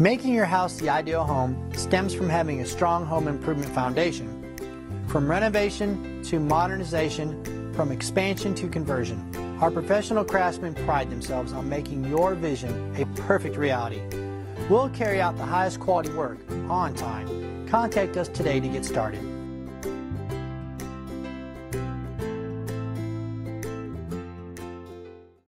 Making your house the ideal home stems from having a strong home improvement foundation. From renovation to modernization, from expansion to conversion, our professional craftsmen pride themselves on making your vision a perfect reality. We'll carry out the highest quality work on time. Contact us today to get started.